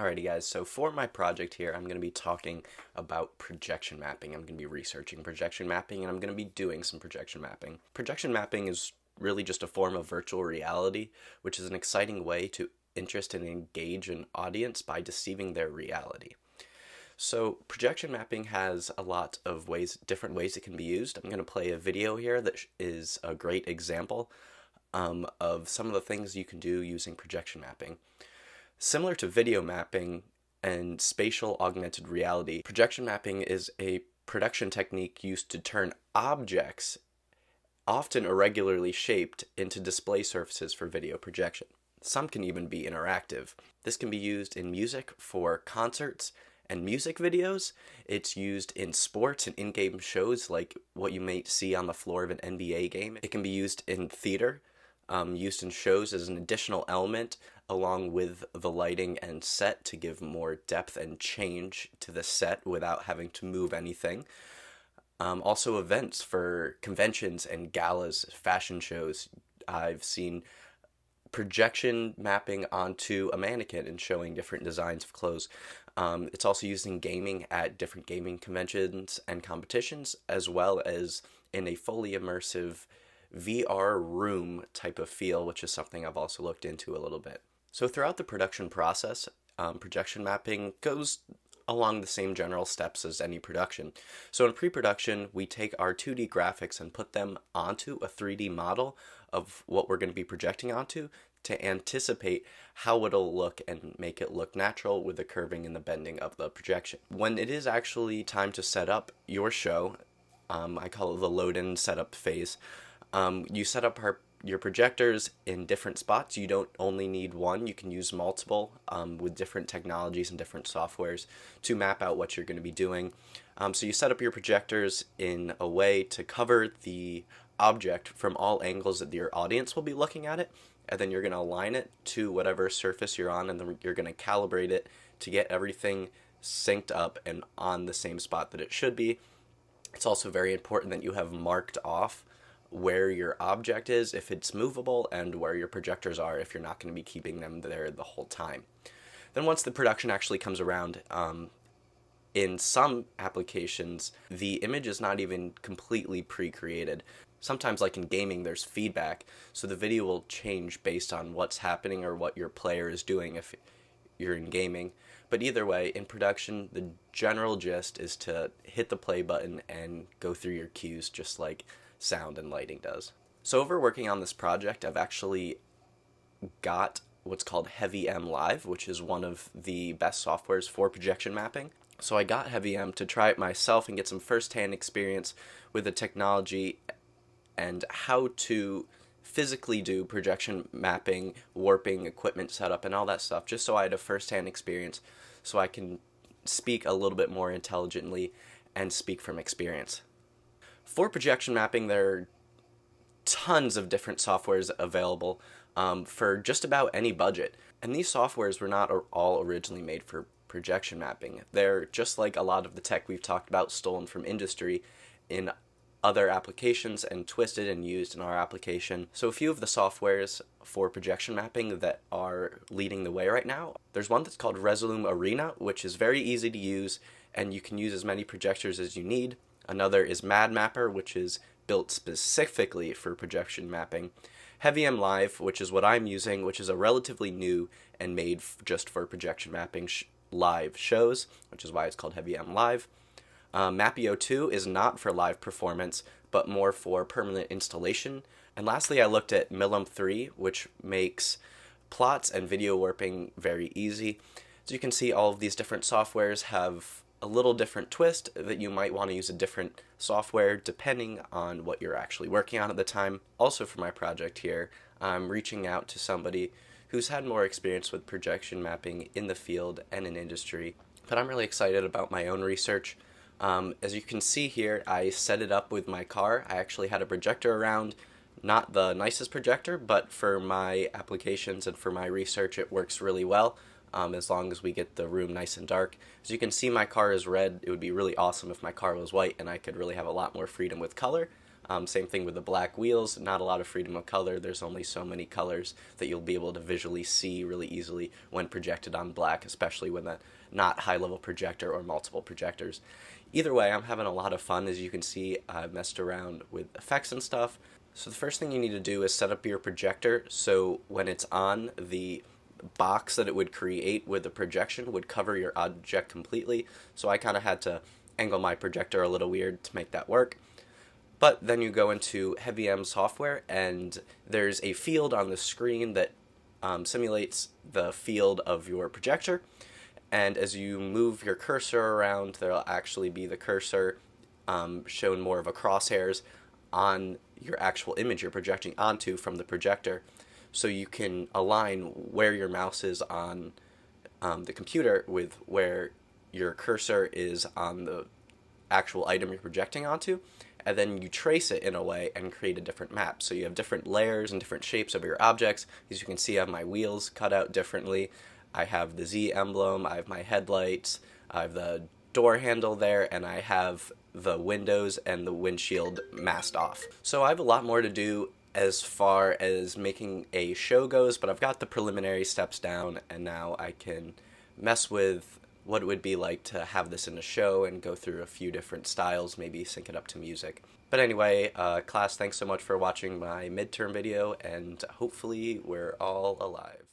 Alrighty guys, so for my project here, I'm going to be talking about projection mapping. I'm going to be researching projection mapping and I'm going to be doing some projection mapping. Projection mapping is really just a form of virtual reality, which is an exciting way to interest and engage an audience by deceiving their reality. So projection mapping has a lot of ways, different ways it can be used. I'm going to play a video here that is a great example um, of some of the things you can do using projection mapping. Similar to video mapping and spatial augmented reality, projection mapping is a production technique used to turn objects, often irregularly shaped, into display surfaces for video projection. Some can even be interactive. This can be used in music for concerts and music videos. It's used in sports and in-game shows like what you may see on the floor of an NBA game. It can be used in theater um, used in shows as an additional element along with the lighting and set to give more depth and change to the set without having to move anything. Um, also, events for conventions and galas, fashion shows. I've seen projection mapping onto a mannequin and showing different designs of clothes. Um, it's also used in gaming at different gaming conventions and competitions, as well as in a fully immersive VR room type of feel, which is something I've also looked into a little bit. So throughout the production process, um, projection mapping goes along the same general steps as any production. So in pre-production, we take our 2D graphics and put them onto a 3D model of what we're going to be projecting onto to anticipate how it'll look and make it look natural with the curving and the bending of the projection. When it is actually time to set up your show, um, I call it the load-in setup phase, um, you set up our, your projectors in different spots. You don't only need one, you can use multiple um, with different technologies and different softwares to map out what you're going to be doing. Um, so you set up your projectors in a way to cover the object from all angles that your audience will be looking at it, and then you're going to align it to whatever surface you're on, and then you're going to calibrate it to get everything synced up and on the same spot that it should be. It's also very important that you have marked off where your object is if it's movable and where your projectors are if you're not going to be keeping them there the whole time. Then once the production actually comes around, um, in some applications, the image is not even completely pre-created. Sometimes, like in gaming, there's feedback, so the video will change based on what's happening or what your player is doing if you're in gaming. But either way, in production, the general gist is to hit the play button and go through your cues just like sound and lighting does. So over working on this project, I've actually got what's called Heavy M Live, which is one of the best softwares for projection mapping. So I got Heavy M to try it myself and get some first-hand experience with the technology and how to physically do projection mapping, warping, equipment setup, and all that stuff, just so I had a first-hand experience so I can speak a little bit more intelligently and speak from experience. For projection mapping, there are tons of different softwares available um, for just about any budget. And these softwares were not all originally made for projection mapping. They're just like a lot of the tech we've talked about stolen from industry in other applications and twisted and used in our application. So a few of the softwares for projection mapping that are leading the way right now. There's one that's called Resolume Arena, which is very easy to use and you can use as many projectors as you need. Another is MadMapper, which is built specifically for projection mapping. Heavy M Live, which is what I'm using, which is a relatively new and made just for projection mapping sh live shows, which is why it's called Heavy M Live. Uh, Mapio 2 is not for live performance, but more for permanent installation. And lastly, I looked at Millumin 3, which makes plots and video warping very easy. So you can see all of these different softwares have a little different twist that you might want to use a different software depending on what you're actually working on at the time. Also for my project here, I'm reaching out to somebody who's had more experience with projection mapping in the field and in industry. But I'm really excited about my own research. Um, as you can see here, I set it up with my car. I actually had a projector around, not the nicest projector, but for my applications and for my research it works really well um, as long as we get the room nice and dark. As you can see my car is red. It would be really awesome if my car was white and I could really have a lot more freedom with color. Um, same thing with the black wheels, not a lot of freedom of color. There's only so many colors that you'll be able to visually see really easily when projected on black, especially when the not high level projector or multiple projectors. Either way, I'm having a lot of fun. As you can see, I've messed around with effects and stuff. So the first thing you need to do is set up your projector so when it's on, the box that it would create with the projection would cover your object completely. So I kind of had to angle my projector a little weird to make that work. But then you go into Heavy M software and there's a field on the screen that um, simulates the field of your projector. And as you move your cursor around, there'll actually be the cursor um, shown more of a crosshairs on your actual image you're projecting onto from the projector so you can align where your mouse is on um, the computer with where your cursor is on the actual item you're projecting onto and then you trace it in a way and create a different map. So you have different layers and different shapes of your objects. As you can see, I have my wheels cut out differently. I have the Z emblem, I have my headlights, I have the door handle there, and I have the windows and the windshield masked off. So I have a lot more to do as far as making a show goes, but I've got the preliminary steps down, and now I can mess with what it would be like to have this in a show and go through a few different styles, maybe sync it up to music. But anyway, uh, class, thanks so much for watching my midterm video, and hopefully we're all alive.